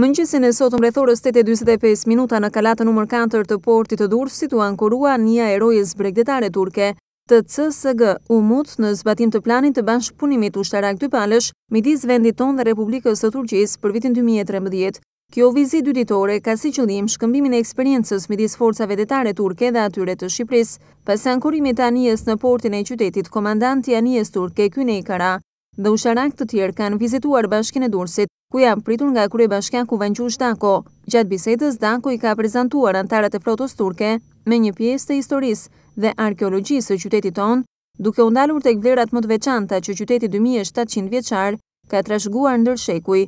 Mëngjesin e sotëm rreth orës 8:45 minuta në kalatën numër 4 të portit të Durrësit u ankorua anija e rojes bregdetare turke TCSG Umut në zbatim të planit të bashkëpunimit ushtarak dypalësh midis vendit tonë dhe Republikës së Turqisë për vitin 2013. Kjo vizitë dy ditore ka si qëllim shkëmbimin e eksperiencës midis forcave detare turke dhe atyre të Shqipërisë. Pas ankorimit të anijes në portin e qytetit, komandanti i anijes turke Kyney Kara dhe ushtarakë të tjerë kanë vizituar bashkinë e Durrësit, ku janë pritur nga kryebashkiaku Vangjush Dako. Gjatë bisedës, Dako i ka prezantuar anëtarët e flotës turke me një pjesë të historisë dhe arkeologjisë së qytetit tonë, Duke u ndalur tek vlerat më të veçanta që qyteti dy mijë e shtatëqind vjeçar ka trashëguar ndër shekuj,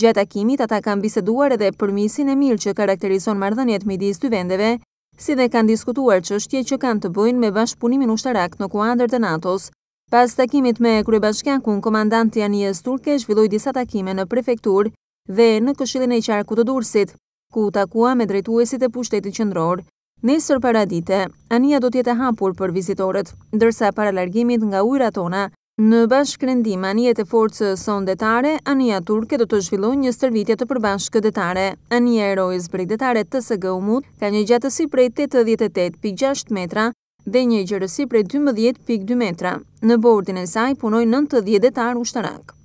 gjatë takimit ata kanë biseduar edhe për miqësinë e mirë që karakterizon marrëdhëniet midis dy vendeve, si dhe kanë diskutuar çështje që kanë të bëjnë me bashkëpunimin ushtarak në kuadër të NATO-s. Pas takimit me kryebashkiakun, komandanti i anijes turke zhvilloi disa takime në prefekturë dhe në Këshillin e Qarkut të Durrësit, ku u takua me drejtuesit e pushtetit qendror. Nesër paradite, anija do të jetë e hapur për vizitorët, ndërsa para largimit nga ujërat tona, në bashkërendim me anijet e Forcës sonë Detare, anija turke do të zhvillojë një stërvitje të përbashkët detare. Anija e Rojes Bregdetare TSG Umut ka një gjatësi prej tetëdhjetë e tetë pikë gjashtë metra dhe një gjerësi prej dymbëdhjetë pikë dy metra. Në bordin e saj punojnë nëntëdhjetë detarë ushtarakë.